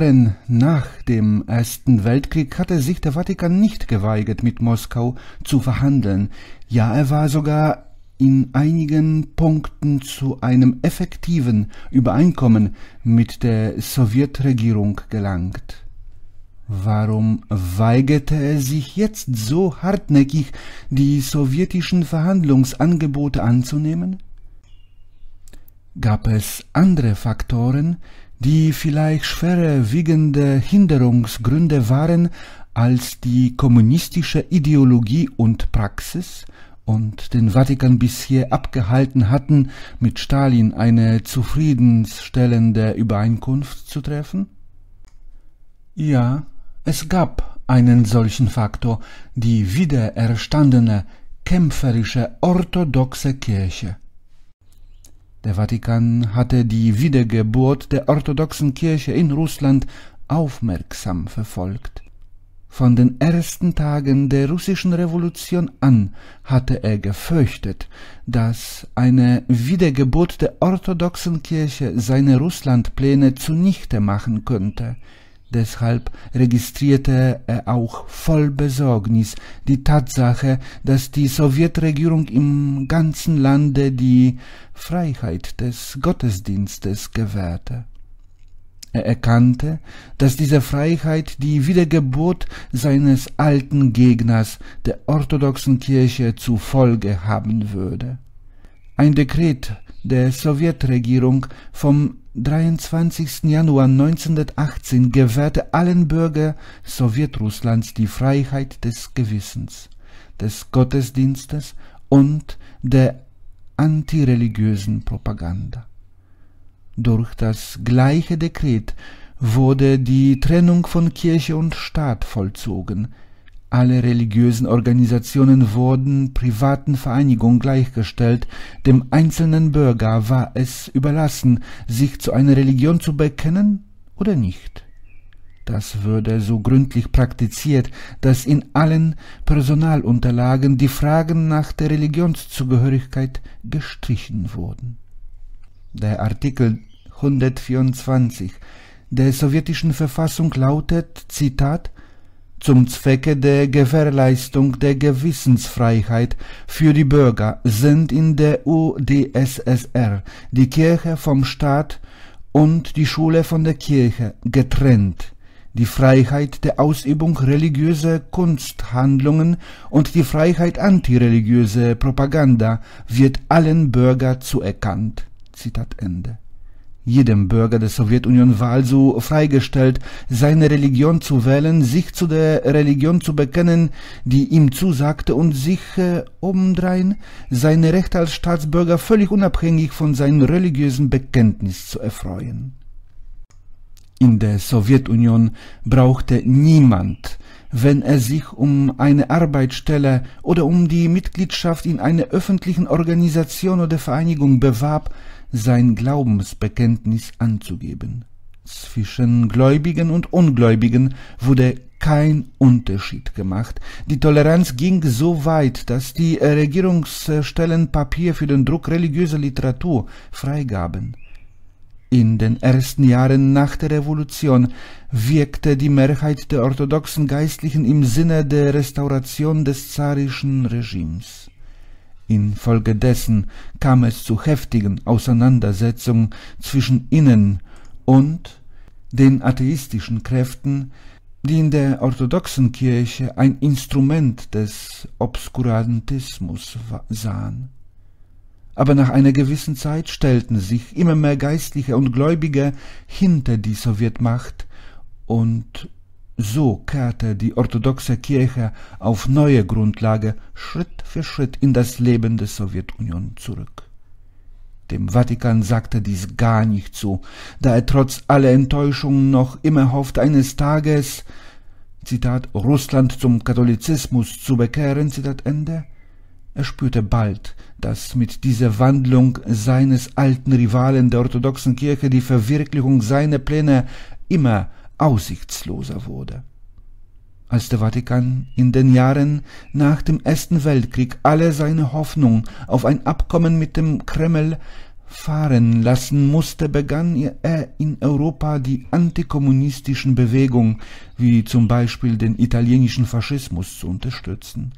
Jahren nach dem Ersten Weltkrieg hatte sich der Vatikan nicht geweigert, mit Moskau zu verhandeln. Ja, er war sogar in einigen Punkten zu einem effektiven Übereinkommen mit der Sowjetregierung gelangt. Warum weigerte er sich jetzt so hartnäckig, die sowjetischen Verhandlungsangebote anzunehmen? Gab es andere Faktoren, die vielleicht schwerer wiegende Hinderungsgründe waren als die kommunistische Ideologie und Praxis und den Vatikan bisher abgehalten hatten, mit Stalin eine zufriedenstellende Übereinkunft zu treffen? Ja, es gab einen solchen Faktor, die wiedererstandene, kämpferische orthodoxe Kirche. Der Vatikan hatte die Wiedergeburt der orthodoxen Kirche in Russland aufmerksam verfolgt. Von den ersten Tagen der russischen Revolution an hatte er gefürchtet, dass eine Wiedergeburt der orthodoxen Kirche seine Russlandpläne zunichte machen könnte, Deshalb registrierte er auch voll Besorgnis die Tatsache, dass die Sowjetregierung im ganzen Lande die Freiheit des Gottesdienstes gewährte. Er erkannte, dass diese Freiheit die Wiedergeburt seines alten Gegners, der orthodoxen Kirche, zu Folge haben würde. Ein Dekret der Sowjetregierung vom 23. Januar 1918 gewährte allen Bürger Sowjetrusslands die Freiheit des Gewissens, des Gottesdienstes und der antireligiösen Propaganda. Durch das gleiche Dekret wurde die Trennung von Kirche und Staat vollzogen, alle religiösen Organisationen wurden privaten Vereinigungen gleichgestellt, dem einzelnen Bürger war es überlassen, sich zu einer Religion zu bekennen oder nicht. Das würde so gründlich praktiziert, dass in allen Personalunterlagen die Fragen nach der Religionszugehörigkeit gestrichen wurden. Der Artikel 124 der sowjetischen Verfassung lautet, Zitat, zum Zwecke der Gewährleistung der Gewissensfreiheit für die Bürger sind in der UdSSR die Kirche vom Staat und die Schule von der Kirche getrennt. Die Freiheit der Ausübung religiöser Kunsthandlungen und die Freiheit antireligiöser Propaganda wird allen Bürgern zuerkannt. Zitat Ende. Jedem Bürger der Sowjetunion war also freigestellt, seine Religion zu wählen, sich zu der Religion zu bekennen, die ihm zusagte, und sich äh, obendrein seine Rechte als Staatsbürger völlig unabhängig von seinem religiösen Bekenntnis zu erfreuen. In der Sowjetunion brauchte niemand, wenn er sich um eine Arbeitsstelle oder um die Mitgliedschaft in einer öffentlichen Organisation oder Vereinigung bewarb, sein Glaubensbekenntnis anzugeben. Zwischen Gläubigen und Ungläubigen wurde kein Unterschied gemacht. Die Toleranz ging so weit, dass die Regierungsstellen Papier für den Druck religiöser Literatur freigaben. In den ersten Jahren nach der Revolution wirkte die Mehrheit der orthodoxen Geistlichen im Sinne der Restauration des zarischen Regimes. Infolgedessen kam es zu heftigen Auseinandersetzungen zwischen ihnen und den atheistischen Kräften, die in der orthodoxen Kirche ein Instrument des Obskurantismus sahen. Aber nach einer gewissen Zeit stellten sich immer mehr Geistliche und Gläubige hinter die Sowjetmacht und so kehrte die orthodoxe Kirche auf neue Grundlage Schritt für Schritt in das Leben der Sowjetunion zurück. Dem Vatikan sagte dies gar nicht zu, da er trotz aller Enttäuschungen noch immer hofft, eines Tages, Zitat, Russland zum Katholizismus zu bekehren, Zitat Ende. Er spürte bald, dass mit dieser Wandlung seines alten Rivalen der orthodoxen Kirche die Verwirklichung seiner Pläne immer aussichtsloser wurde. Als der Vatikan in den Jahren nach dem Ersten Weltkrieg alle seine Hoffnung auf ein Abkommen mit dem Kreml fahren lassen musste, begann er in Europa die antikommunistischen Bewegungen, wie zum Beispiel den italienischen Faschismus, zu unterstützen.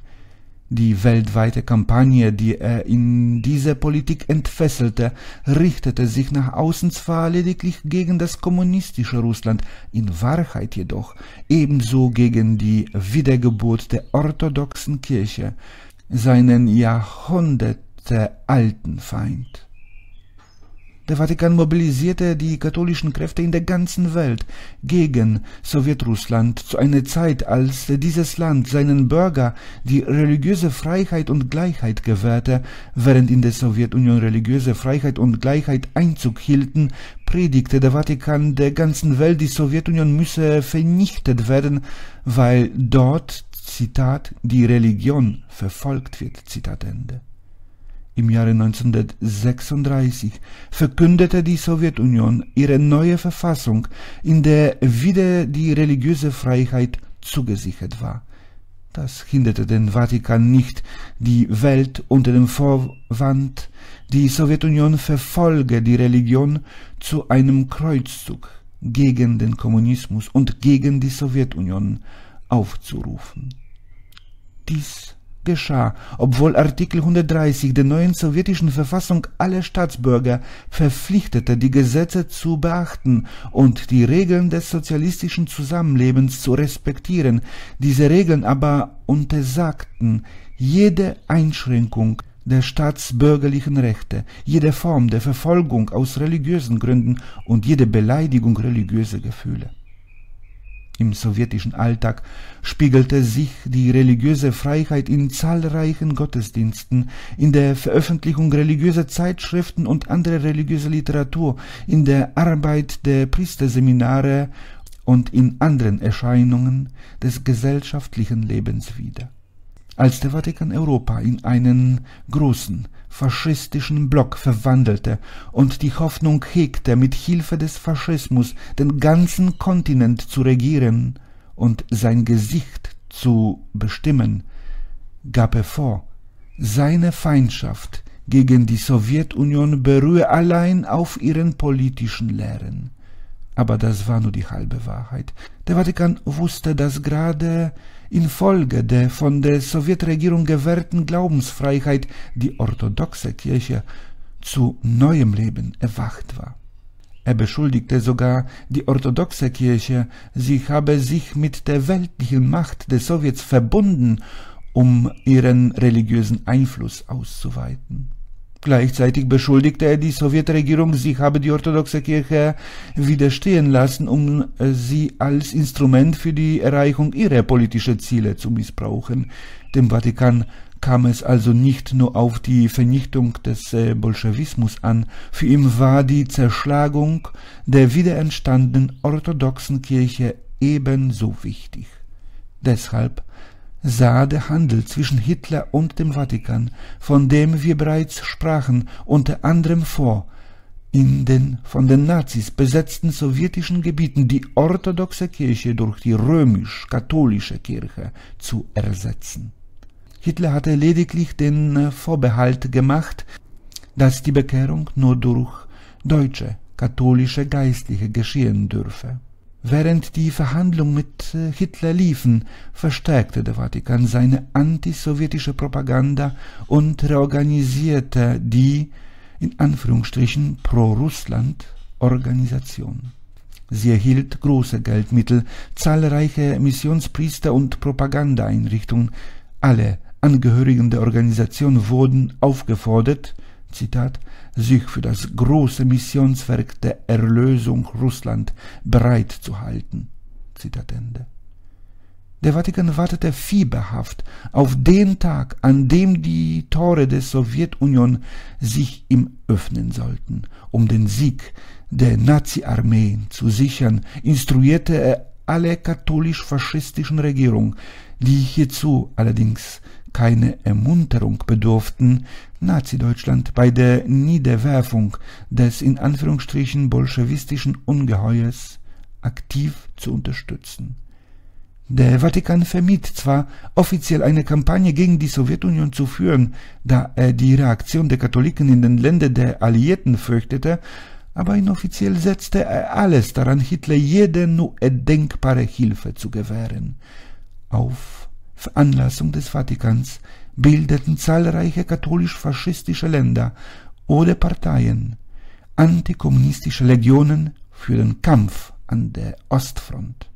Die weltweite Kampagne, die er in dieser Politik entfesselte, richtete sich nach außen zwar lediglich gegen das kommunistische Russland, in Wahrheit jedoch ebenso gegen die Wiedergeburt der orthodoxen Kirche, seinen jahrhundertealten Feind. Der Vatikan mobilisierte die katholischen Kräfte in der ganzen Welt gegen Sowjetrussland zu einer Zeit, als dieses Land seinen Bürger die religiöse Freiheit und Gleichheit gewährte, während in der Sowjetunion religiöse Freiheit und Gleichheit Einzug hielten, predigte der Vatikan der ganzen Welt, die Sowjetunion müsse vernichtet werden, weil dort, Zitat, die Religion verfolgt wird, Zitat Ende. Im Jahre 1936 verkündete die Sowjetunion ihre neue Verfassung, in der wieder die religiöse Freiheit zugesichert war. Das hinderte den Vatikan nicht, die Welt unter dem Vorwand, die Sowjetunion verfolge die Religion zu einem Kreuzzug gegen den Kommunismus und gegen die Sowjetunion aufzurufen. Dies geschah, obwohl Artikel 130 der neuen sowjetischen Verfassung alle Staatsbürger verpflichtete, die Gesetze zu beachten und die Regeln des sozialistischen Zusammenlebens zu respektieren, diese Regeln aber untersagten jede Einschränkung der staatsbürgerlichen Rechte, jede Form der Verfolgung aus religiösen Gründen und jede Beleidigung religiöser Gefühle. Im sowjetischen Alltag spiegelte sich die religiöse Freiheit in zahlreichen Gottesdiensten, in der Veröffentlichung religiöser Zeitschriften und anderer religiöser Literatur, in der Arbeit der Priesterseminare und in anderen Erscheinungen des gesellschaftlichen Lebens wider als der Vatikan Europa in einen großen faschistischen Block verwandelte und die Hoffnung hegte, mit Hilfe des Faschismus den ganzen Kontinent zu regieren und sein Gesicht zu bestimmen, gab er vor, seine Feindschaft gegen die Sowjetunion beruhe allein auf ihren politischen Lehren. Aber das war nur die halbe Wahrheit. Der Vatikan wusste, dass gerade infolge der von der Sowjetregierung gewährten Glaubensfreiheit die orthodoxe Kirche zu neuem Leben erwacht war. Er beschuldigte sogar die orthodoxe Kirche, sie habe sich mit der weltlichen Macht des Sowjets verbunden, um ihren religiösen Einfluss auszuweiten. Gleichzeitig beschuldigte er die Sowjetregierung, sie habe die orthodoxe Kirche widerstehen lassen, um äh, sie als Instrument für die Erreichung ihrer politischen Ziele zu missbrauchen. Dem Vatikan kam es also nicht nur auf die Vernichtung des äh, Bolschewismus an, für ihn war die Zerschlagung der wiederentstandenen orthodoxen Kirche ebenso wichtig. Deshalb sah der Handel zwischen Hitler und dem Vatikan, von dem wir bereits sprachen, unter anderem vor, in den von den Nazis besetzten sowjetischen Gebieten die orthodoxe Kirche durch die römisch-katholische Kirche zu ersetzen. Hitler hatte lediglich den Vorbehalt gemacht, dass die Bekehrung nur durch deutsche katholische Geistliche geschehen dürfe. Während die Verhandlungen mit äh, Hitler liefen, verstärkte der Vatikan seine antisowjetische Propaganda und reorganisierte die in Anführungsstrichen pro-Russland Organisation. Sie erhielt große Geldmittel, zahlreiche Missionspriester und Propagandaeinrichtungen. Alle Angehörigen der Organisation wurden aufgefordert, Zitat, sich für das große Missionswerk der Erlösung Russland bereit zu halten. Zitat Ende. Der Vatikan wartete fieberhaft auf den Tag, an dem die Tore der Sowjetunion sich ihm öffnen sollten. Um den Sieg der Nazi-Armeen zu sichern, instruierte er alle katholisch-faschistischen Regierungen, die hierzu allerdings keine Ermunterung bedurften, Nazi-Deutschland bei der Niederwerfung des in Anführungsstrichen bolschewistischen Ungeheuers aktiv zu unterstützen. Der Vatikan vermied zwar offiziell eine Kampagne gegen die Sowjetunion zu führen, da er die Reaktion der Katholiken in den Ländern der Alliierten fürchtete, aber inoffiziell setzte er alles daran, Hitler jede nur erdenkbare Hilfe zu gewähren. Auf Veranlassung des Vatikans bildeten zahlreiche katholisch-faschistische Länder oder Parteien antikommunistische Legionen für den Kampf an der Ostfront.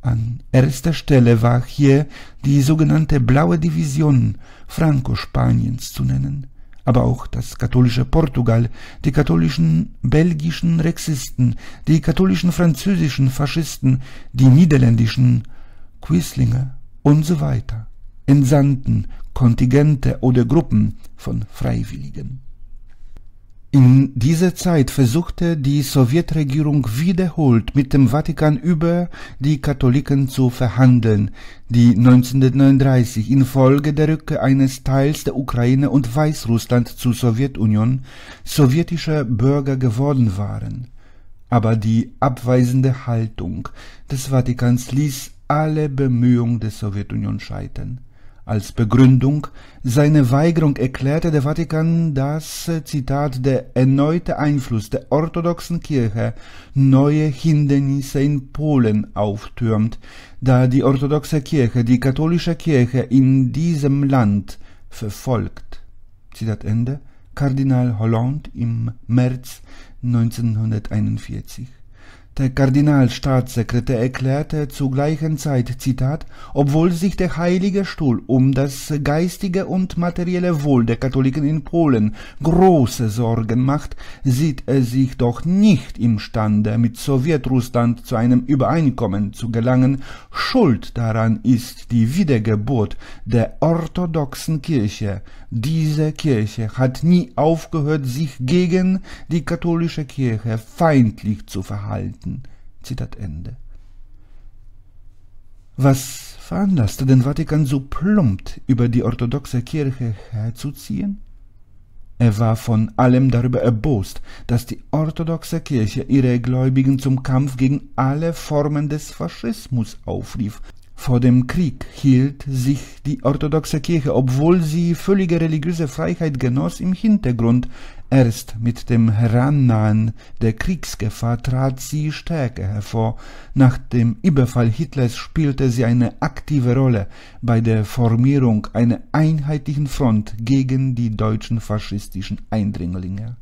An erster Stelle war hier die sogenannte Blaue Division Franco-Spaniens zu nennen, aber auch das katholische Portugal, die katholischen belgischen Rexisten, die katholischen französischen Faschisten, die niederländischen Quislinge und so weiter, entsandten Kontingente oder Gruppen von Freiwilligen. In dieser Zeit versuchte die Sowjetregierung wiederholt mit dem Vatikan über die Katholiken zu verhandeln, die 1939 infolge der Rückkehr eines Teils der Ukraine und Weißrussland zur Sowjetunion sowjetische Bürger geworden waren. Aber die abweisende Haltung des Vatikans ließ alle Bemühungen der Sowjetunion scheitern. Als Begründung seine Weigerung erklärte der Vatikan, dass, Zitat, der erneute Einfluss der orthodoxen Kirche neue Hindernisse in Polen auftürmt, da die orthodoxe Kirche die katholische Kirche in diesem Land verfolgt. Zitat Ende, Kardinal Hollande im März 1941. Der Kardinalstaatssekretär erklärte zur gleichen Zeit, Zitat, obwohl sich der Heilige Stuhl um das geistige und materielle Wohl der Katholiken in Polen große Sorgen macht, sieht er sich doch nicht imstande, mit Sowjetrussland zu einem Übereinkommen zu gelangen. Schuld daran ist die Wiedergeburt der orthodoxen Kirche. Diese Kirche hat nie aufgehört, sich gegen die katholische Kirche feindlich zu verhalten. Zitat Ende. Was veranlasste den Vatikan so plump über die orthodoxe Kirche herzuziehen? Er war von allem darüber erbost, dass die orthodoxe Kirche ihre Gläubigen zum Kampf gegen alle Formen des Faschismus aufrief vor dem Krieg hielt sich die orthodoxe Kirche, obwohl sie völlige religiöse Freiheit genoss, im Hintergrund. Erst mit dem Herannahen der Kriegsgefahr trat sie stärker hervor. Nach dem Überfall Hitlers spielte sie eine aktive Rolle bei der Formierung einer einheitlichen Front gegen die deutschen faschistischen Eindringlinge.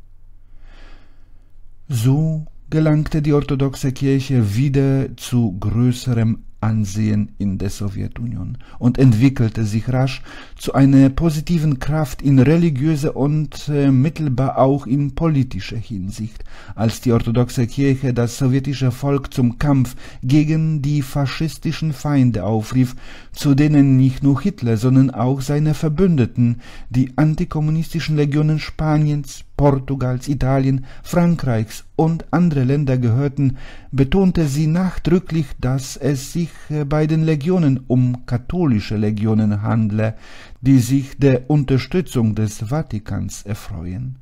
So gelangte die orthodoxe Kirche wieder zu größerem Ansehen in der Sowjetunion und entwickelte sich rasch zu einer positiven Kraft in religiöser und äh, mittelbar auch in politischer Hinsicht, als die orthodoxe Kirche das sowjetische Volk zum Kampf gegen die faschistischen Feinde aufrief, zu denen nicht nur Hitler, sondern auch seine Verbündeten, die antikommunistischen Legionen Spaniens, Portugals, Italien, Frankreichs und andere Länder gehörten, betonte sie nachdrücklich, dass es sich bei den Legionen um katholische Legionen handle, die sich der Unterstützung des Vatikans erfreuen.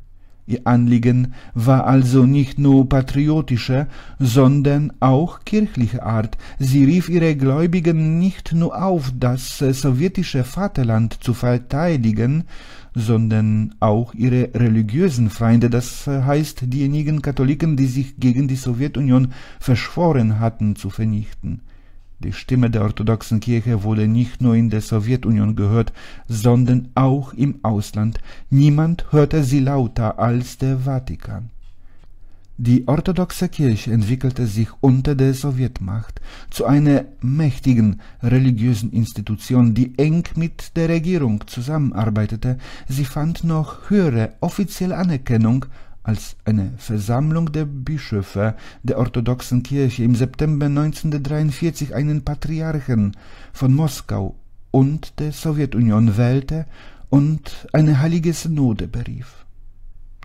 Ihr Anliegen war also nicht nur patriotischer, sondern auch kirchlicher Art. Sie rief ihre Gläubigen nicht nur auf, das sowjetische Vaterland zu verteidigen, sondern auch ihre religiösen Feinde, das heißt diejenigen Katholiken, die sich gegen die Sowjetunion verschworen hatten, zu vernichten. Die Stimme der orthodoxen Kirche wurde nicht nur in der Sowjetunion gehört, sondern auch im Ausland. Niemand hörte sie lauter als der Vatikan. Die orthodoxe Kirche entwickelte sich unter der Sowjetmacht zu einer mächtigen religiösen Institution, die eng mit der Regierung zusammenarbeitete. Sie fand noch höhere offizielle Anerkennung als eine Versammlung der Bischöfe der orthodoxen Kirche im September 1943 einen Patriarchen von Moskau und der Sowjetunion wählte und eine heilige Synode berief.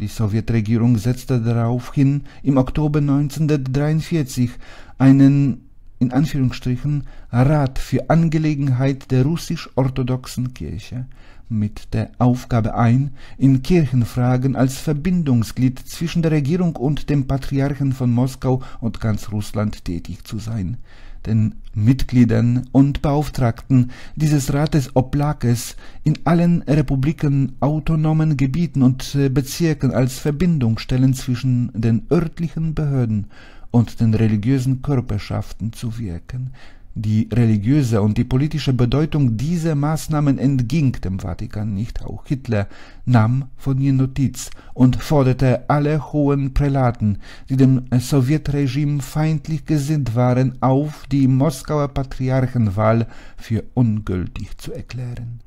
Die Sowjetregierung setzte daraufhin im Oktober 1943 einen in Anführungsstrichen Rat für Angelegenheit der russisch-orthodoxen Kirche mit der Aufgabe ein, in Kirchenfragen als Verbindungsglied zwischen der Regierung und dem Patriarchen von Moskau und ganz Russland tätig zu sein. Den Mitgliedern und Beauftragten dieses Rates oblag es, in allen Republiken autonomen Gebieten und Bezirken als Verbindungsstellen zwischen den örtlichen Behörden und den religiösen Körperschaften zu wirken. Die religiöse und die politische Bedeutung dieser Maßnahmen entging dem Vatikan nicht. Auch Hitler nahm von ihr Notiz und forderte alle hohen Prälaten, die dem Sowjetregime feindlich gesinnt waren, auf, die Moskauer Patriarchenwahl für ungültig zu erklären.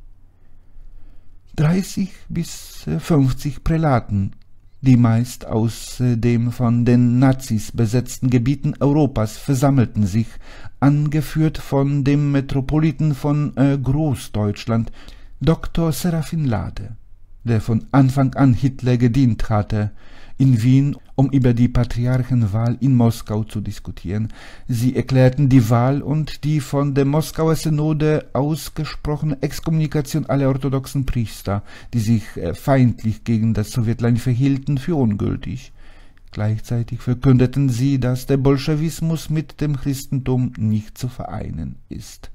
30 bis 50 Prälaten die meist aus äh, dem von den Nazis besetzten Gebieten Europas versammelten sich, angeführt von dem Metropoliten von äh, Großdeutschland, Dr. Serafin Lade, der von Anfang an Hitler gedient hatte, in Wien, um über die Patriarchenwahl in Moskau zu diskutieren. Sie erklärten die Wahl und die von der Moskauer Synode ausgesprochene Exkommunikation aller orthodoxen Priester, die sich äh, feindlich gegen das Sowjetland verhielten, für ungültig. Gleichzeitig verkündeten sie, dass der Bolschewismus mit dem Christentum nicht zu vereinen ist.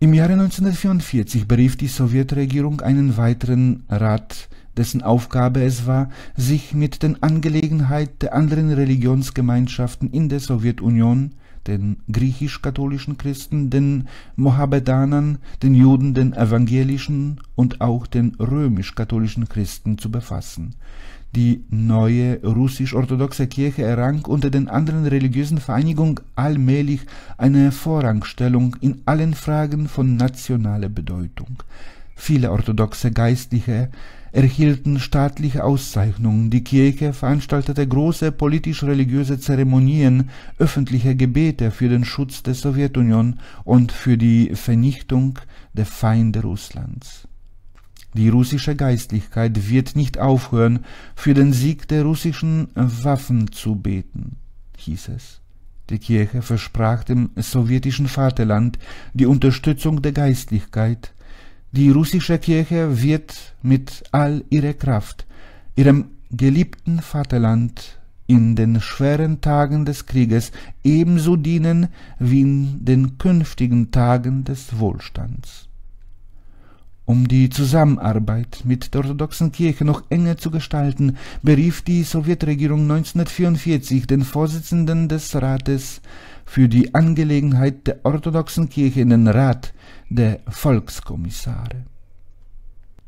Im Jahre 1944 berief die Sowjetregierung einen weiteren Rat dessen Aufgabe es war, sich mit den Angelegenheiten der anderen Religionsgemeinschaften in der Sowjetunion, den griechisch-katholischen Christen, den Mohammedanern, den Juden, den evangelischen und auch den römisch-katholischen Christen zu befassen. Die neue russisch-orthodoxe Kirche errang unter den anderen religiösen Vereinigungen allmählich eine Vorrangstellung in allen Fragen von nationaler Bedeutung. Viele orthodoxe Geistliche erhielten staatliche Auszeichnungen, die Kirche veranstaltete große politisch-religiöse Zeremonien, öffentliche Gebete für den Schutz der Sowjetunion und für die Vernichtung der Feinde Russlands. Die russische Geistlichkeit wird nicht aufhören, für den Sieg der russischen Waffen zu beten, hieß es. Die Kirche versprach dem sowjetischen Vaterland die Unterstützung der Geistlichkeit, die russische Kirche wird mit all ihrer Kraft ihrem geliebten Vaterland in den schweren Tagen des Krieges ebenso dienen wie in den künftigen Tagen des Wohlstands. Um die Zusammenarbeit mit der orthodoxen Kirche noch enger zu gestalten, berief die Sowjetregierung 1944 den Vorsitzenden des Rates für die Angelegenheit der orthodoxen Kirche in den Rat der Volkskommissare.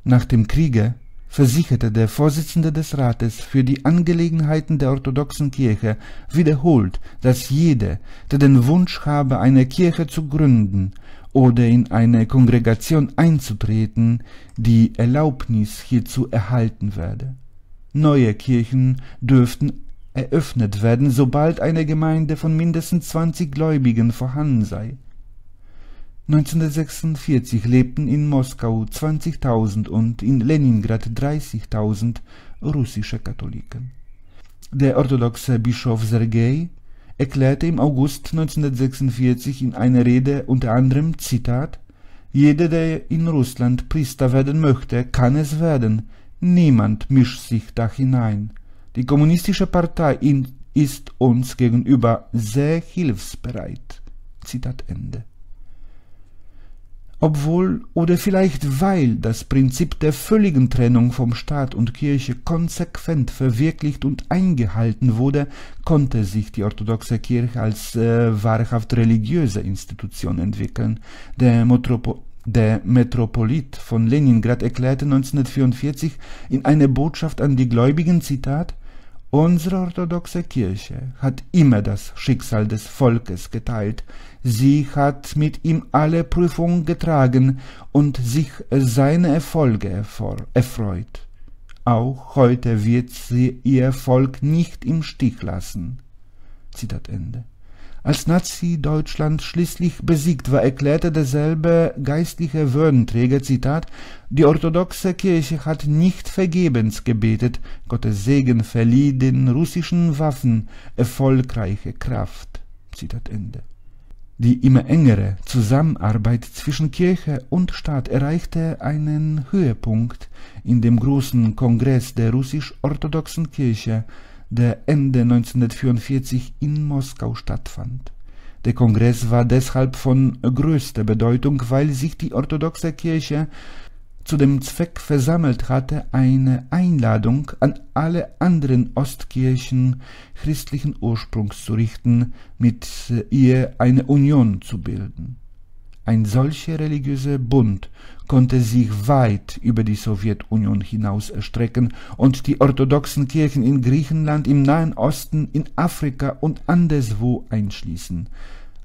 Nach dem Kriege versicherte der Vorsitzende des Rates für die Angelegenheiten der orthodoxen Kirche wiederholt, dass jeder, der den Wunsch habe, eine Kirche zu gründen oder in eine Kongregation einzutreten, die Erlaubnis hierzu erhalten werde. Neue Kirchen dürften eröffnet werden, sobald eine Gemeinde von mindestens zwanzig Gläubigen vorhanden sei. 1946 lebten in Moskau 20.000 und in Leningrad 30.000 russische Katholiken. Der orthodoxe Bischof Sergei erklärte im August 1946 in einer Rede unter anderem, Zitat, jeder, der in Russland Priester werden möchte, kann es werden. Niemand mischt sich da hinein. Die kommunistische Partei ist uns gegenüber sehr hilfsbereit. Zitat Ende obwohl oder vielleicht weil das Prinzip der völligen Trennung vom Staat und Kirche konsequent verwirklicht und eingehalten wurde, konnte sich die orthodoxe Kirche als äh, wahrhaft religiöse Institution entwickeln. Der, Metropo der Metropolit von Leningrad erklärte 1944 in einer Botschaft an die Gläubigen, Zitat, Unsere orthodoxe Kirche hat immer das Schicksal des Volkes geteilt. Sie hat mit ihm alle Prüfungen getragen und sich seine Erfolge erfreut. Auch heute wird sie ihr Volk nicht im Stich lassen. Zitat Ende. Als Nazi-Deutschland schließlich besiegt war, erklärte derselbe geistliche Würdenträger, Zitat, die orthodoxe Kirche hat nicht vergebens gebetet, Gottes Segen verlieh den russischen Waffen erfolgreiche Kraft. Zitat Ende. Die immer engere Zusammenarbeit zwischen Kirche und Staat erreichte einen Höhepunkt in dem großen Kongress der russisch-orthodoxen Kirche, der Ende 1944 in Moskau stattfand. Der Kongress war deshalb von größter Bedeutung, weil sich die orthodoxe Kirche zu dem Zweck versammelt hatte, eine Einladung an alle anderen Ostkirchen christlichen Ursprungs zu richten, mit ihr eine Union zu bilden. Ein solcher religiöser Bund konnte sich weit über die Sowjetunion hinaus erstrecken und die orthodoxen Kirchen in Griechenland, im Nahen Osten, in Afrika und anderswo einschließen.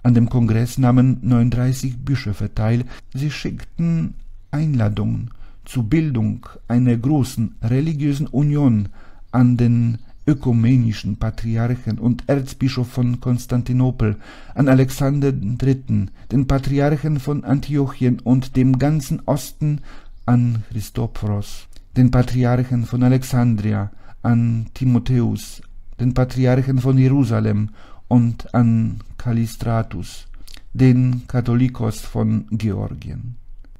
An dem Kongress nahmen 39 Bischöfe teil. Sie schickten Einladungen zur Bildung einer großen religiösen Union an den ökumenischen Patriarchen und Erzbischof von Konstantinopel, an Alexander III., den Patriarchen von Antiochien und dem ganzen Osten, an Christophoros, den Patriarchen von Alexandria, an Timotheus, den Patriarchen von Jerusalem und an Callistratus, den Katholikos von Georgien.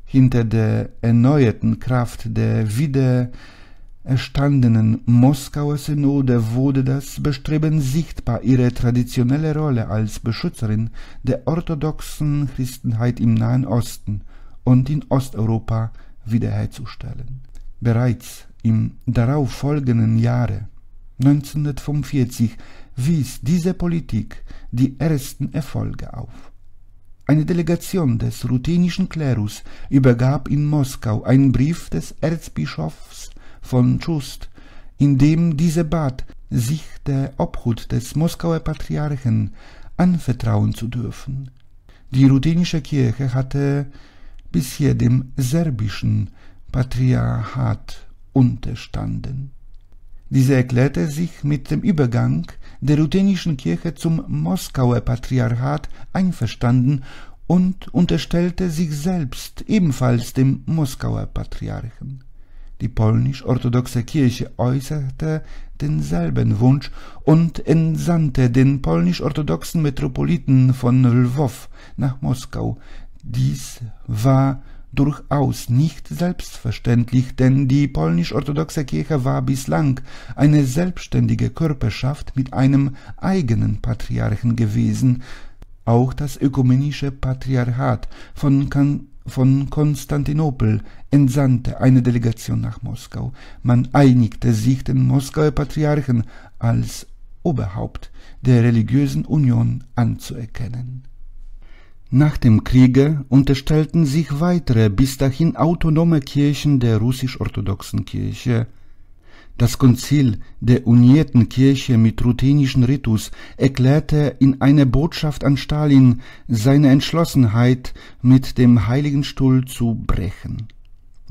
Hinter der erneuerten Kraft der wieder erstandenen Moskauer Synode wurde das Bestreben sichtbar, ihre traditionelle Rolle als Beschützerin der orthodoxen Christenheit im Nahen Osten und in Osteuropa wiederherzustellen. Bereits im darauf folgenden Jahre 1945 wies diese Politik die ersten Erfolge auf. Eine Delegation des ruthenischen Klerus übergab in Moskau einen Brief des Erzbischofs von Tschust, in dem diese bat, sich der Obhut des Moskauer Patriarchen anvertrauen zu dürfen. Die ruthenische Kirche hatte bisher dem serbischen Patriarchat unterstanden. Diese erklärte sich mit dem Übergang der ruthenischen Kirche zum Moskauer Patriarchat einverstanden und unterstellte sich selbst ebenfalls dem Moskauer Patriarchen. Die polnisch-orthodoxe Kirche äußerte denselben Wunsch und entsandte den polnisch-orthodoxen Metropoliten von Lwow nach Moskau. Dies war durchaus nicht selbstverständlich, denn die polnisch-orthodoxe Kirche war bislang eine selbstständige Körperschaft mit einem eigenen Patriarchen gewesen. Auch das ökumenische Patriarchat von, kan von Konstantinopel entsandte eine Delegation nach Moskau. Man einigte sich, den Moskauer Patriarchen als Oberhaupt der religiösen Union anzuerkennen. Nach dem Kriege unterstellten sich weitere bis dahin autonome Kirchen der russisch-orthodoxen Kirche. Das Konzil der unierten Kirche mit ruthenischen Ritus erklärte in einer Botschaft an Stalin seine Entschlossenheit, mit dem Heiligen Stuhl zu brechen.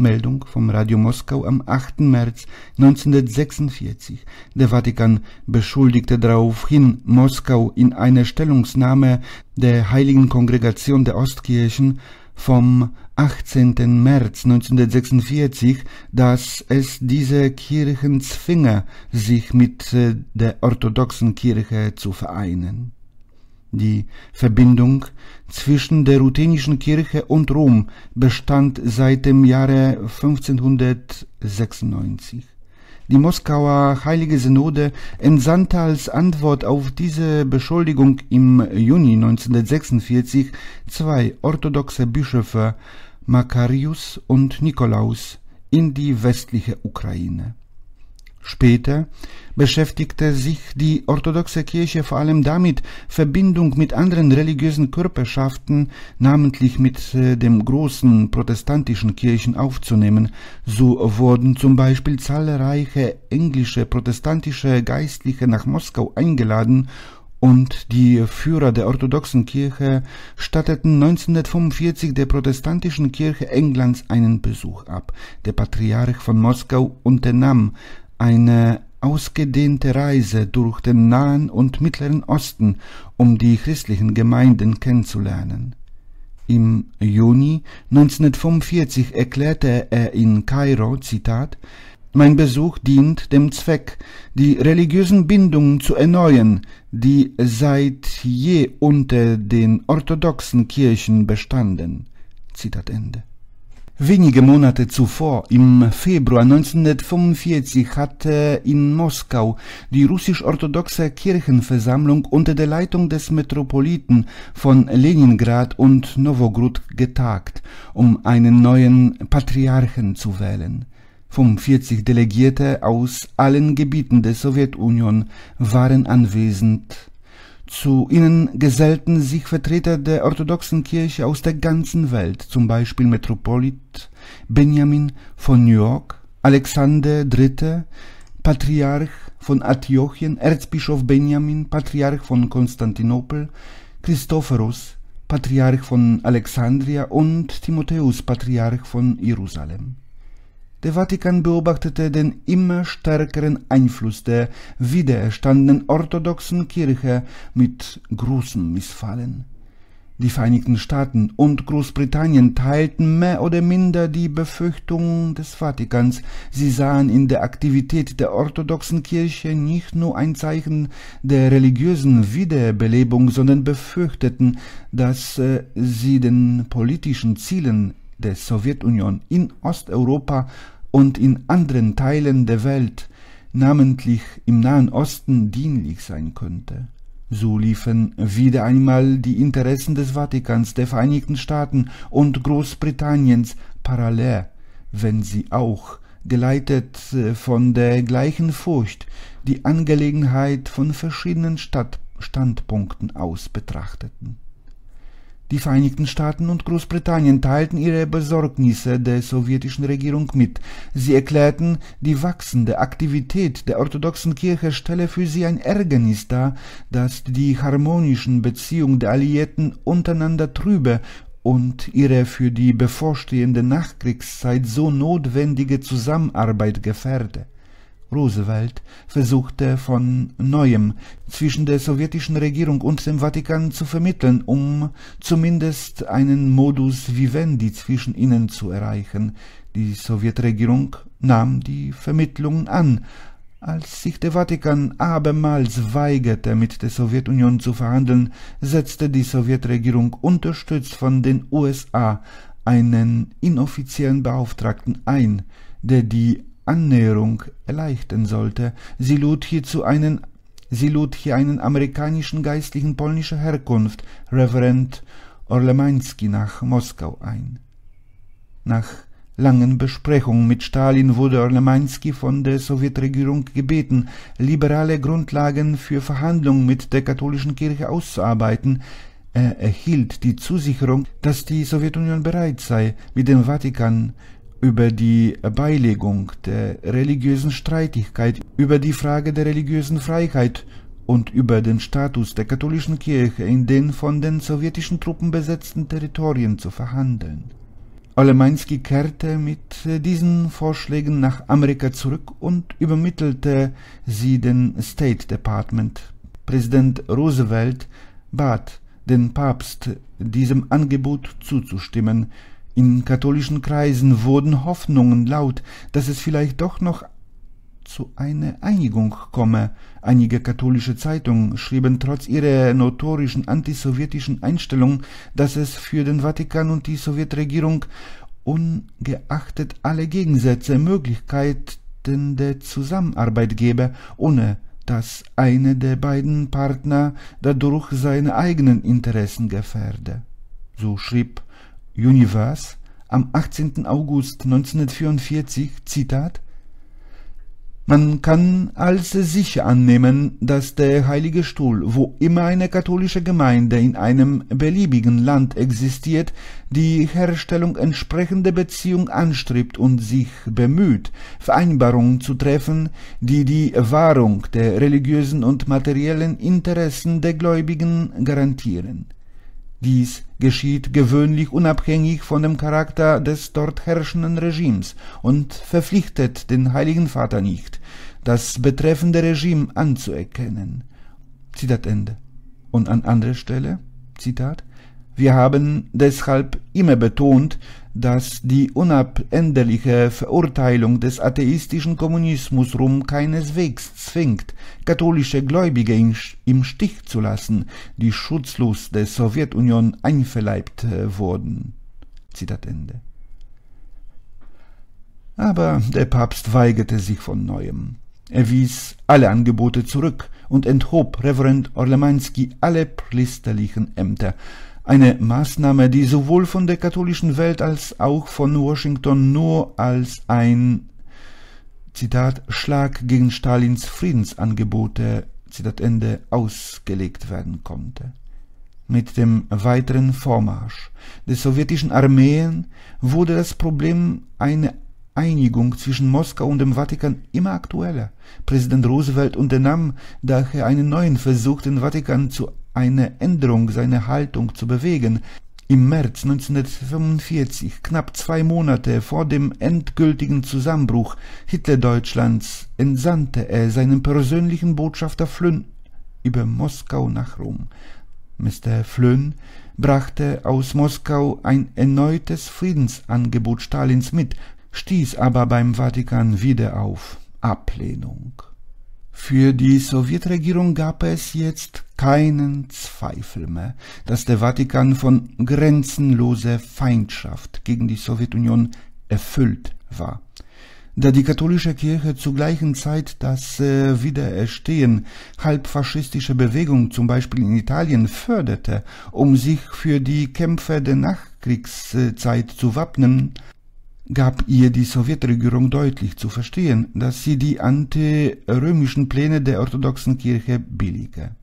Meldung vom Radio Moskau am 8. März 1946. Der Vatikan beschuldigte daraufhin Moskau in einer Stellungnahme der Heiligen Kongregation der Ostkirchen vom 18. März 1946, dass es diese Kirchen zwinge, sich mit äh, der orthodoxen Kirche zu vereinen. Die Verbindung zwischen der ruthenischen Kirche und Rom bestand seit dem Jahre 1596. Die Moskauer Heilige Synode entsandte als Antwort auf diese Beschuldigung im Juni 1946 zwei orthodoxe Bischöfe, Makarius und Nikolaus, in die westliche Ukraine. Später beschäftigte sich die orthodoxe Kirche vor allem damit, Verbindung mit anderen religiösen Körperschaften, namentlich mit äh, dem großen protestantischen Kirchen aufzunehmen. So wurden zum Beispiel zahlreiche englische protestantische Geistliche nach Moskau eingeladen und die Führer der orthodoxen Kirche statteten 1945 der protestantischen Kirche Englands einen Besuch ab. Der Patriarch von Moskau unternahm eine ausgedehnte Reise durch den Nahen und Mittleren Osten, um die christlichen Gemeinden kennenzulernen. Im Juni 1945 erklärte er in Kairo, Zitat, Mein Besuch dient dem Zweck, die religiösen Bindungen zu erneuern, die seit je unter den orthodoxen Kirchen bestanden. Zitat Ende. Wenige Monate zuvor, im Februar 1945, hatte in Moskau die russisch-orthodoxe Kirchenversammlung unter der Leitung des Metropoliten von Leningrad und Nowogród getagt, um einen neuen Patriarchen zu wählen. 45 Delegierte aus allen Gebieten der Sowjetunion waren anwesend zu ihnen gesellten sich Vertreter der orthodoxen Kirche aus der ganzen Welt, zum Beispiel Metropolit Benjamin von New York, Alexander III., Patriarch von Antiochien, Erzbischof Benjamin, Patriarch von Konstantinopel, Christophorus, Patriarch von Alexandria und Timotheus, Patriarch von Jerusalem. Der Vatikan beobachtete den immer stärkeren Einfluss der wiedererstandenen orthodoxen Kirche mit großem Missfallen. Die Vereinigten Staaten und Großbritannien teilten mehr oder minder die Befürchtungen des Vatikans. Sie sahen in der Aktivität der orthodoxen Kirche nicht nur ein Zeichen der religiösen Wiederbelebung, sondern befürchteten, dass äh, sie den politischen Zielen der Sowjetunion in Osteuropa und in anderen Teilen der Welt, namentlich im Nahen Osten, dienlich sein könnte. So liefen wieder einmal die Interessen des Vatikans, der Vereinigten Staaten und Großbritanniens parallel, wenn sie auch, geleitet äh, von der gleichen Furcht, die Angelegenheit von verschiedenen Standpunkten aus betrachteten. Die Vereinigten Staaten und Großbritannien teilten ihre Besorgnisse der sowjetischen Regierung mit. Sie erklärten, die wachsende Aktivität der orthodoxen Kirche stelle für sie ein Ärgernis dar, das die harmonischen Beziehungen der Alliierten untereinander trübe und ihre für die bevorstehende Nachkriegszeit so notwendige Zusammenarbeit gefährde. Roosevelt versuchte von neuem zwischen der sowjetischen Regierung und dem Vatikan zu vermitteln, um zumindest einen Modus vivendi zwischen ihnen zu erreichen. Die Sowjetregierung nahm die Vermittlungen an. Als sich der Vatikan abermals weigerte, mit der Sowjetunion zu verhandeln, setzte die Sowjetregierung unterstützt von den USA einen inoffiziellen Beauftragten ein, der die Annäherung erleichtern sollte. Sie lud hierzu einen Sie lud hier einen amerikanischen Geistlichen polnischer Herkunft, Reverend Orlemański, nach Moskau ein. Nach langen Besprechungen mit Stalin wurde Orlemański von der Sowjetregierung gebeten, liberale Grundlagen für Verhandlungen mit der katholischen Kirche auszuarbeiten. Er erhielt die Zusicherung, dass die Sowjetunion bereit sei, mit dem Vatikan über die Beilegung der religiösen Streitigkeit, über die Frage der religiösen Freiheit und über den Status der katholischen Kirche in den von den sowjetischen Truppen besetzten Territorien zu verhandeln. Olemański kehrte mit diesen Vorschlägen nach Amerika zurück und übermittelte sie den State Department. Präsident Roosevelt bat den Papst, diesem Angebot zuzustimmen, in katholischen Kreisen wurden Hoffnungen laut, dass es vielleicht doch noch zu einer Einigung komme. Einige katholische Zeitungen schrieben trotz ihrer notorischen antisowjetischen Einstellung, dass es für den Vatikan und die Sowjetregierung ungeachtet alle Gegensätze Möglichkeiten der Zusammenarbeit gebe, ohne dass eine der beiden Partner dadurch seine eigenen Interessen gefährde. So schrieb Universe am 18. August 1944, Zitat, man kann als sicher annehmen, dass der Heilige Stuhl, wo immer eine katholische Gemeinde in einem beliebigen Land existiert, die Herstellung entsprechender Beziehung anstrebt und sich bemüht, Vereinbarungen zu treffen, die die Wahrung der religiösen und materiellen Interessen der Gläubigen garantieren. Dies geschieht gewöhnlich unabhängig von dem Charakter des dort herrschenden Regimes und verpflichtet den Heiligen Vater nicht, das betreffende Regime anzuerkennen. Zitat Ende. Und an anderer Stelle, Zitat, Wir haben deshalb immer betont, dass die unabänderliche Verurteilung des atheistischen Kommunismus Rom keineswegs zwingt, katholische Gläubige im Stich zu lassen, die schutzlos der Sowjetunion einverleibt äh, wurden. Zitat Ende. Aber der Papst weigerte sich von neuem. Er wies alle Angebote zurück und enthob Reverend Orlemanski alle priesterlichen Ämter, eine Maßnahme, die sowohl von der katholischen Welt als auch von Washington nur als ein Zitat Schlag gegen Stalins Friedensangebote Zitat Ende ausgelegt werden konnte. Mit dem weiteren Vormarsch der sowjetischen Armeen wurde das Problem eine Einigung zwischen Moskau und dem Vatikan immer aktueller. Präsident Roosevelt unternahm daher einen neuen Versuch, den Vatikan zu einer Änderung seiner Haltung zu bewegen. Im März 1945, knapp zwei Monate vor dem endgültigen Zusammenbruch Hitlerdeutschlands, entsandte er seinen persönlichen Botschafter Flynn über Moskau nach Rom. Mr. Flynn brachte aus Moskau ein erneutes Friedensangebot Stalins mit, stieß aber beim Vatikan wieder auf Ablehnung. Für die Sowjetregierung gab es jetzt keinen Zweifel mehr, dass der Vatikan von grenzenloser Feindschaft gegen die Sowjetunion erfüllt war. Da die katholische Kirche zur gleichen Zeit das äh, Wiedererstehen halbfaschistischer Bewegung zum Beispiel in Italien förderte, um sich für die Kämpfe der Nachkriegszeit zu wappnen, gab ihr die Sowjetregierung deutlich zu verstehen, dass sie die antirömischen Pläne der orthodoxen Kirche billige.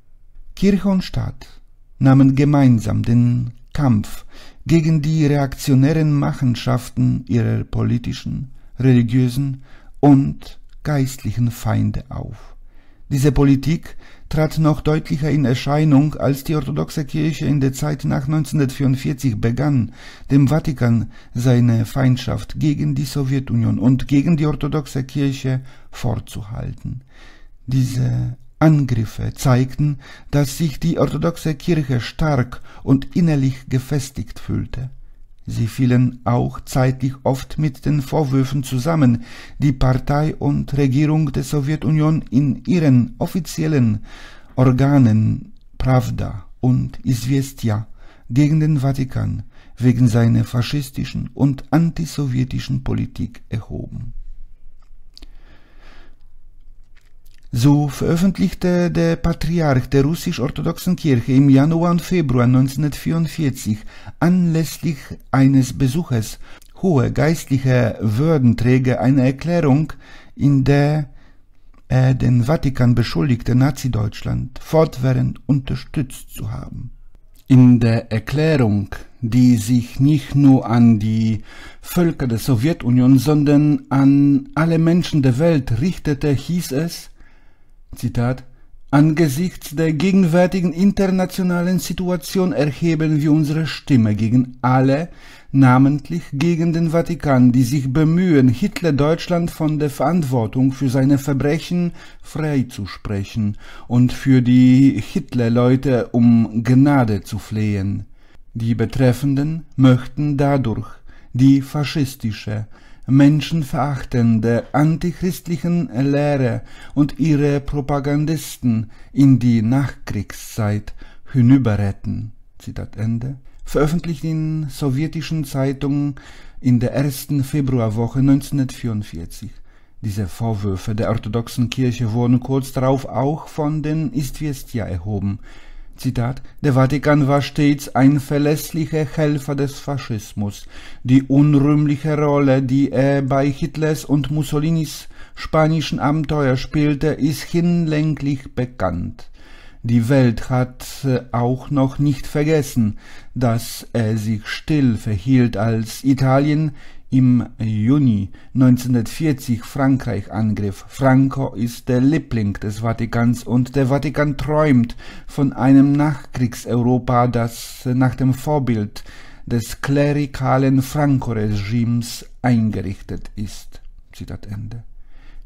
Kirche und Staat nahmen gemeinsam den Kampf gegen die reaktionären Machenschaften ihrer politischen, religiösen und geistlichen Feinde auf. Diese Politik trat noch deutlicher in Erscheinung, als die orthodoxe Kirche in der Zeit nach 1944 begann, dem Vatikan seine Feindschaft gegen die Sowjetunion und gegen die orthodoxe Kirche vorzuhalten. Diese Angriffe zeigten, dass sich die orthodoxe Kirche stark und innerlich gefestigt fühlte. Sie fielen auch zeitlich oft mit den Vorwürfen zusammen, die Partei und Regierung der Sowjetunion in ihren offiziellen Organen Pravda und Izvestia gegen den Vatikan wegen seiner faschistischen und antisowjetischen Politik erhoben So veröffentlichte der Patriarch der russisch-orthodoxen Kirche im Januar und Februar 1944 anlässlich eines Besuches hohe geistliche Würdenträger eine Erklärung, in der er den Vatikan beschuldigte, Nazi-Deutschland fortwährend unterstützt zu haben. In der Erklärung, die sich nicht nur an die Völker der Sowjetunion, sondern an alle Menschen der Welt richtete, hieß es, Zitat Angesichts der gegenwärtigen internationalen Situation erheben wir unsere Stimme gegen alle, namentlich gegen den Vatikan, die sich bemühen, Hitler Deutschland von der Verantwortung für seine Verbrechen freizusprechen und für die Hitlerleute um Gnade zu flehen. Die Betreffenden möchten dadurch die faschistische, menschenverachtende antichristlichen Lehre und ihre Propagandisten in die Nachkriegszeit hinüberretten. Zitat Ende. Veröffentlicht in sowjetischen Zeitungen in der ersten Februarwoche 1944. Diese Vorwürfe der orthodoxen Kirche wurden kurz darauf auch von den Istvestia erhoben, Zitat, der Vatikan war stets ein verlässlicher Helfer des Faschismus. Die unrühmliche Rolle, die er bei Hitlers und Mussolinis spanischen Abenteuer spielte, ist hinlänglich bekannt. Die Welt hat äh, auch noch nicht vergessen, dass er sich still verhielt, als Italien im Juni 1940 Frankreich angriff. Franco ist der Liebling des Vatikans und der Vatikan träumt von einem Nachkriegseuropa, das nach dem Vorbild des klerikalen Franco-Regimes eingerichtet ist. Zitat Ende.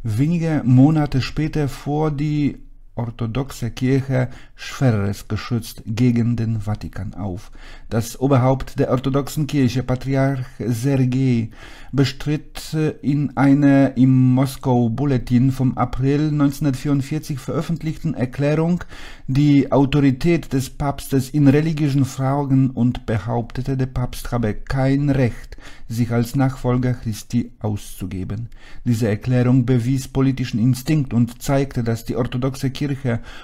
Wenige Monate später fuhr die orthodoxe Kirche schwereres Geschütz gegen den Vatikan auf. Das Oberhaupt der orthodoxen Kirche, Patriarch Sergei, bestritt in einer im Moskau Bulletin vom April 1944 veröffentlichten Erklärung die Autorität des Papstes in religiösen Fragen und behauptete, der Papst habe kein Recht, sich als Nachfolger Christi auszugeben. Diese Erklärung bewies politischen Instinkt und zeigte, dass die orthodoxe Kirche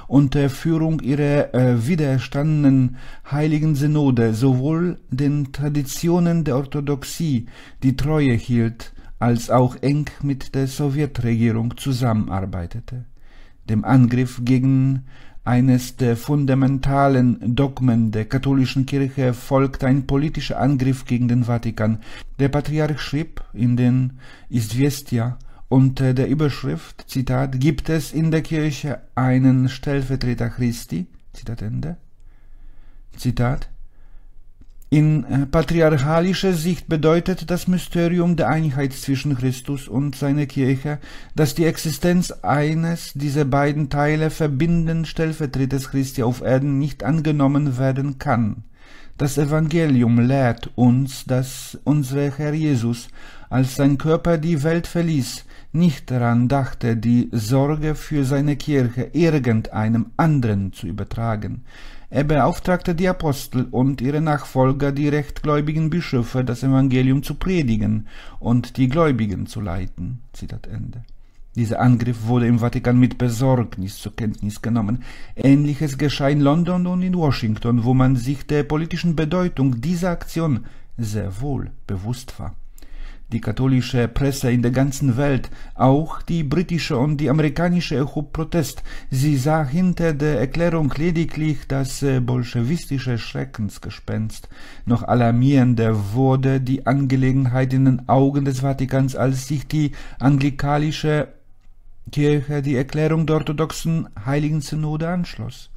unter Führung ihrer äh, widerstandenen heiligen Synode sowohl den Traditionen der Orthodoxie die Treue hielt, als auch eng mit der Sowjetregierung zusammenarbeitete. Dem Angriff gegen eines der fundamentalen Dogmen der katholischen Kirche folgt ein politischer Angriff gegen den Vatikan. Der Patriarch schrieb in den Isvestia unter der Überschrift, Zitat, gibt es in der Kirche einen Stellvertreter Christi, Zitat Ende, Zitat, in äh, patriarchalischer Sicht bedeutet das Mysterium der Einheit zwischen Christus und seiner Kirche, dass die Existenz eines dieser beiden Teile verbindenden Stellvertreters Christi auf Erden nicht angenommen werden kann. Das Evangelium lehrt uns, dass unser Herr Jesus, als sein Körper die Welt verließ, nicht daran dachte, die Sorge für seine Kirche irgendeinem anderen zu übertragen. Er beauftragte die Apostel und ihre Nachfolger, die rechtgläubigen Bischöfe, das Evangelium zu predigen und die Gläubigen zu leiten. Zitat Ende. Dieser Angriff wurde im Vatikan mit Besorgnis zur Kenntnis genommen. Ähnliches geschah in London und in Washington, wo man sich der politischen Bedeutung dieser Aktion sehr wohl bewusst war die katholische Presse in der ganzen Welt, auch die britische und die amerikanische erhob Protest. Sie sah hinter der Erklärung lediglich das äh, bolschewistische Schreckensgespenst. Noch alarmierender wurde die Angelegenheit in den Augen des Vatikans, als sich die anglikalische Kirche die Erklärung der orthodoxen Heiligen Synode anschloss.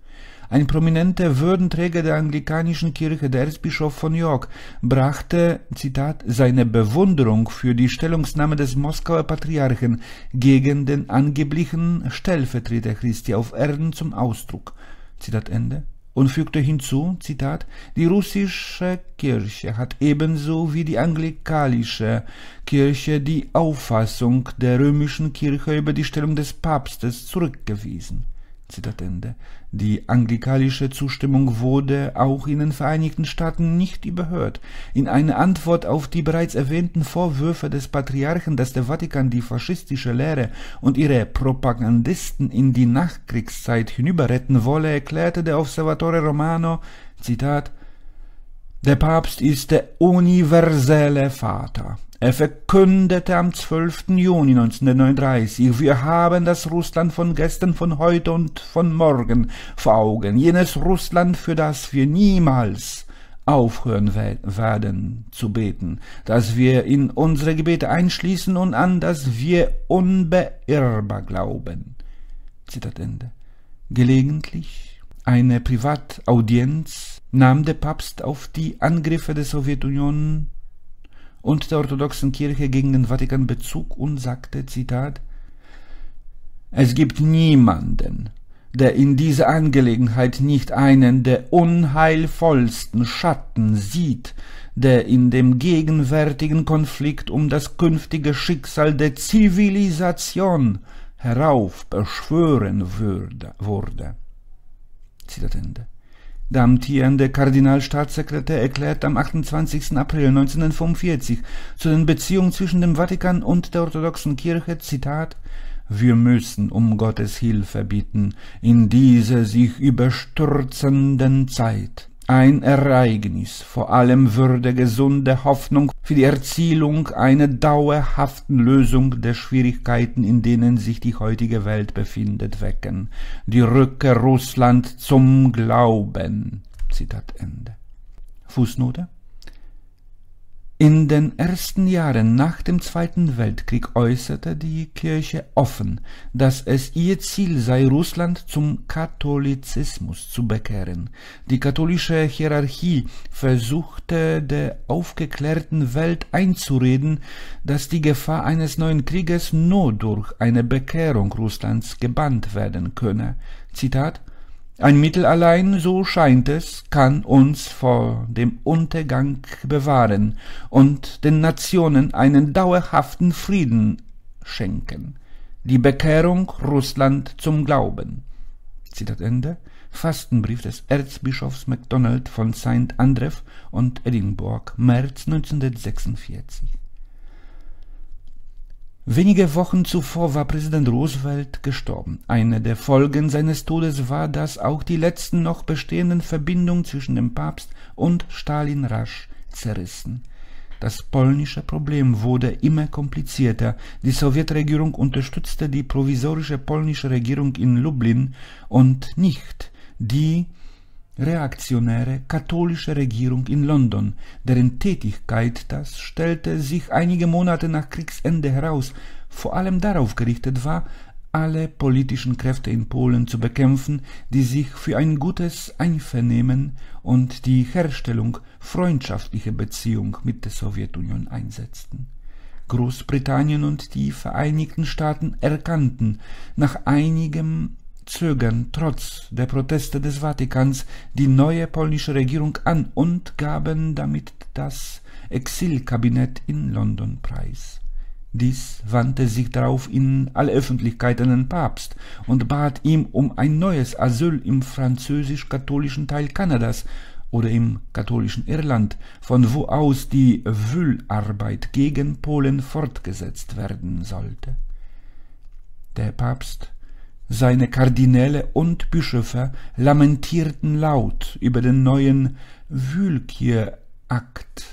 Ein prominenter Würdenträger der anglikanischen Kirche, der Erzbischof von York, brachte, Zitat, seine Bewunderung für die Stellungnahme des Moskauer Patriarchen gegen den angeblichen Stellvertreter Christi auf Erden zum Ausdruck. Zitat Ende und fügte hinzu, Zitat, die russische Kirche hat ebenso wie die anglikalische Kirche die Auffassung der römischen Kirche über die Stellung des Papstes zurückgewiesen. Zitat Ende. Die anglikalische Zustimmung wurde auch in den Vereinigten Staaten nicht überhört. In einer Antwort auf die bereits erwähnten Vorwürfe des Patriarchen, dass der Vatikan die faschistische Lehre und ihre Propagandisten in die Nachkriegszeit hinüberretten wolle, erklärte der Observatore Romano, Zitat, der Papst ist der universelle Vater. Er verkündete am 12. Juni 1939, wir haben das Russland von gestern, von heute und von morgen vor Augen, jenes Russland, für das wir niemals aufhören werden zu beten, das wir in unsere Gebete einschließen und an das wir unbeirrbar glauben. Zitat Ende. Gelegentlich eine Privataudienz nahm der Papst auf die Angriffe der Sowjetunion und der orthodoxen Kirche gegen den Vatikan Bezug und sagte, Zitat, es gibt niemanden, der in dieser Angelegenheit nicht einen der unheilvollsten Schatten sieht, der in dem gegenwärtigen Konflikt um das künftige Schicksal der Zivilisation heraufbeschwören würde. Zitat Ende. Der amtierende Kardinalstaatssekretär erklärt am 28. April 1945 zu den Beziehungen zwischen dem Vatikan und der orthodoxen Kirche, Zitat, wir müssen um Gottes Hilfe bitten in dieser sich überstürzenden Zeit ein Ereignis, vor allem würde gesunde Hoffnung für die Erzielung einer dauerhaften Lösung der Schwierigkeiten, in denen sich die heutige Welt befindet, wecken. Die Rückkehr Russland zum Glauben. Zitat Ende. Fußnote In den ersten Jahren nach dem Zweiten Weltkrieg äußerte die Kirche offen, dass es ihr Ziel sei, Russland zum Katholizismus zu bekehren. Die katholische Hierarchie versuchte der aufgeklärten Welt einzureden, dass die Gefahr eines neuen Krieges nur durch eine Bekehrung Russlands gebannt werden könne. Zitat ein Mittel allein, so scheint es, kann uns vor dem Untergang bewahren und den Nationen einen dauerhaften Frieden schenken. Die Bekehrung Russland zum Glauben. Zitat Ende. Fastenbrief des Erzbischofs MacDonald von St. Andrew und Edinburgh, März 1946. Wenige Wochen zuvor war Präsident Roosevelt gestorben. Eine der Folgen seines Todes war, dass auch die letzten noch bestehenden Verbindungen zwischen dem Papst und Stalin rasch zerrissen. Das polnische Problem wurde immer komplizierter. Die Sowjetregierung unterstützte die provisorische polnische Regierung in Lublin und nicht die reaktionäre katholische Regierung in London, deren Tätigkeit, das stellte sich einige Monate nach Kriegsende heraus, vor allem darauf gerichtet war, alle politischen Kräfte in Polen zu bekämpfen, die sich für ein gutes Einvernehmen und die Herstellung freundschaftlicher Beziehung mit der Sowjetunion einsetzten. Großbritannien und die Vereinigten Staaten erkannten nach einigem zögern trotz der Proteste des Vatikans die neue polnische Regierung an und gaben damit das Exilkabinett in London preis. Dies wandte sich darauf in aller Öffentlichkeit an den Papst und bat ihm um ein neues Asyl im französisch-katholischen Teil Kanadas oder im katholischen Irland, von wo aus die Wühlarbeit gegen Polen fortgesetzt werden sollte. Der Papst seine Kardinäle und Bischöfe lamentierten laut über den neuen Wühlkirakt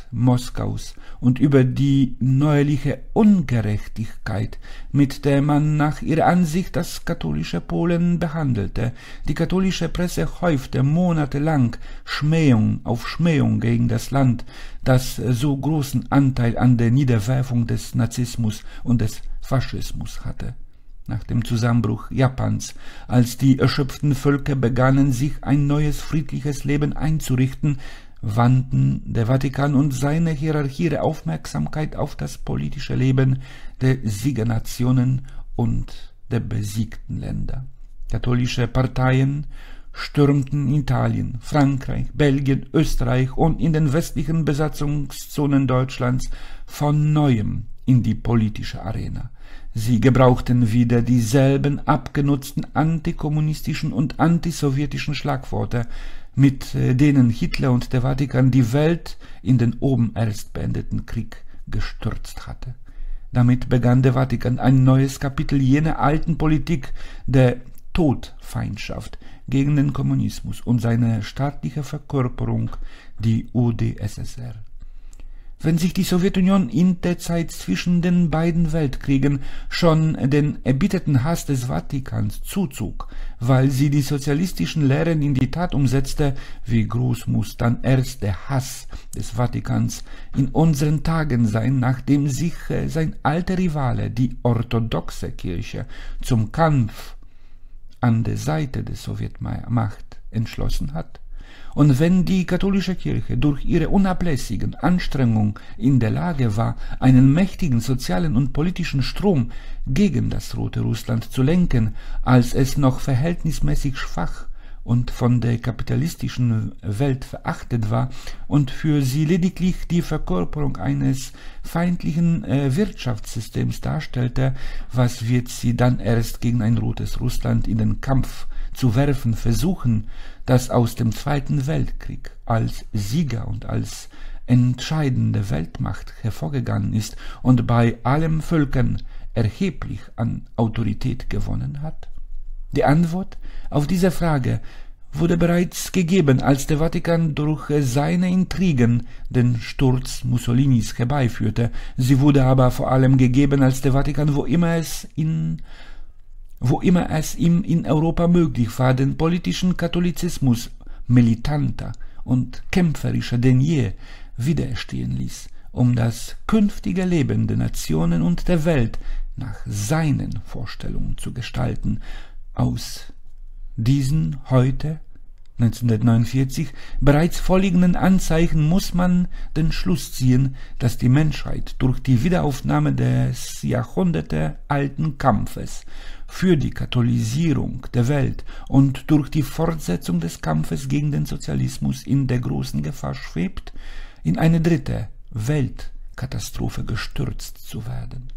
Moskaus und über die neuerliche Ungerechtigkeit, mit der man nach ihrer Ansicht das katholische Polen behandelte. Die katholische Presse häufte monatelang Schmähung auf Schmähung gegen das Land, das so großen Anteil an der Niederwerfung des Nazismus und des Faschismus hatte nach dem Zusammenbruch Japans, als die erschöpften Völker begannen, sich ein neues friedliches Leben einzurichten, wandten der Vatikan und seine Hierarchie ihre Aufmerksamkeit auf das politische Leben der Siegernationen und der besiegten Länder. Katholische Parteien stürmten Italien, Frankreich, Belgien, Österreich und in den westlichen Besatzungszonen Deutschlands von neuem in die politische Arena. Sie gebrauchten wieder dieselben abgenutzten antikommunistischen und antisowjetischen Schlagworte, mit äh, denen Hitler und der Vatikan die Welt in den oben erst beendeten Krieg gestürzt hatte. Damit begann der Vatikan ein neues Kapitel jener alten Politik der Todfeindschaft gegen den Kommunismus und seine staatliche Verkörperung, die UdSSR. Wenn sich die Sowjetunion in der Zeit zwischen den beiden Weltkriegen schon den erbitterten Hass des Vatikans zuzog, weil sie die sozialistischen Lehren in die Tat umsetzte, wie groß muss dann erst der Hass des Vatikans in unseren Tagen sein, nachdem sich äh, sein alter Rivale, die orthodoxe Kirche, zum Kampf an der Seite der Sowjetmacht entschlossen hat? Und wenn die katholische Kirche durch ihre unablässigen Anstrengungen in der Lage war, einen mächtigen sozialen und politischen Strom gegen das Rote Russland zu lenken, als es noch verhältnismäßig schwach und von der kapitalistischen Welt verachtet war und für sie lediglich die Verkörperung eines feindlichen äh, Wirtschaftssystems darstellte, was wird sie dann erst gegen ein rotes Russland in den Kampf zu werfen versuchen, das aus dem Zweiten Weltkrieg als Sieger und als entscheidende Weltmacht hervorgegangen ist und bei allen Völkern erheblich an Autorität gewonnen hat? Die Antwort auf diese Frage wurde bereits gegeben, als der Vatikan durch seine Intrigen den Sturz Mussolinis herbeiführte. Sie wurde aber vor allem gegeben, als der Vatikan, wo immer es in wo immer es ihm in Europa möglich war, den politischen Katholizismus militanter und kämpferischer denn je widerstehen ließ um das künftige Leben der Nationen und der Welt nach seinen Vorstellungen zu gestalten. Aus diesen heute 1949 bereits vorliegenden Anzeichen muss man den Schluss ziehen, dass die Menschheit durch die Wiederaufnahme des jahrhundertealten Kampfes für die Katholisierung der Welt und durch die Fortsetzung des Kampfes gegen den Sozialismus in der großen Gefahr schwebt, in eine dritte Weltkatastrophe gestürzt zu werden.